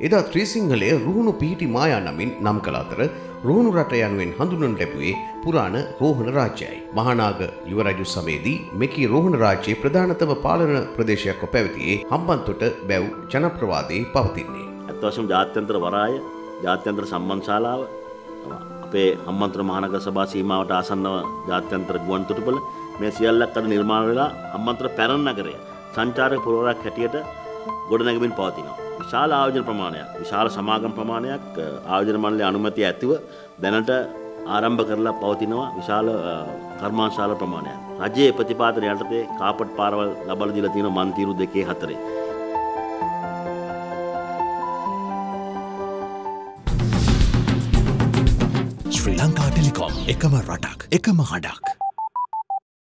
එදා ත්‍රීසිංහලය රුහුණු පිහිටි මායා නමින් නම් කළ අතර රුහුණු රට යනුවෙන් හඳුන්වනු ලැබුවේ පුරාණ රෝහණ රාජ්‍යයි. මහානාග යුවරජු සමයේදී මෙකී රෝහණ රාජ්‍යයේ ප්‍රධානතම පාලන ප්‍රදේශයක්ව පැවතියේ හම්බන්තොට බැව් ජනප්‍රවාදයේ පවතින්නේ. ඇත්වශම් ජාත්‍යන්ත්‍ර වරාය ජාත්‍යන්ත්‍ර සම්බන්ශාලාව අපේ හම්මන්ත්‍ර මහනග සභා සීමාවට ආසන්නව ජාත්‍යන්ත්‍ර ගුවන් තුටුපල මේ සියල්ලක් අද නිර්මාණ වෙලා හම්මන්ත්‍ර පැරණ නගරය සංචාරක පුරවරක් හැටියට ගොඩනැගමින් පවතිනවා. විශාල ආයෝජන ප්‍රමාණයක් විශාල සමාගම් ප්‍රමාණයක් ආයෝජන මණ්ඩලයේ අනුමැතිය ඇතිව දැනට ආරම්භ කරලා පවතිනවා විශාල කර්මාන්ශාල ප්‍රමාණයක්. රජයේ ප්‍රතිපාදන යටතේ කාපට් පාරවල් ලබලා දීලා තියෙන මන්තිරු දෙකේ හතරේ. ශ්‍රී ලංකා ටෙලිකොම් එකම රටක් එකම හඩක්.